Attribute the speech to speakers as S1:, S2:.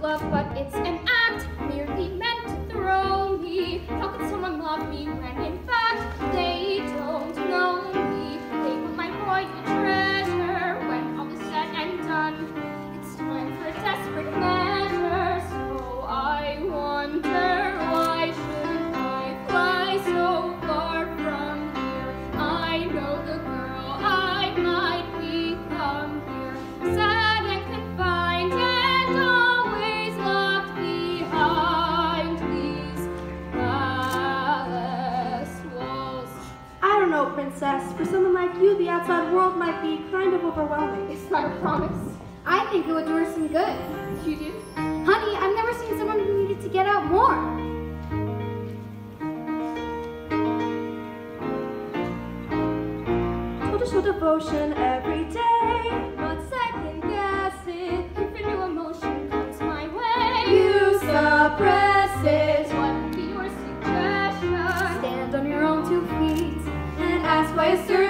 S1: love, but it's an act merely meant to throw me. How could someone love me when in
S2: Princess. For someone like you, the outside world might be kind of overwhelming.
S1: It's not a promise.
S3: I think it would do her some good.
S1: You do?
S3: Honey, I've never seen someone who needed to get out more.
S2: Told to show devotion every place through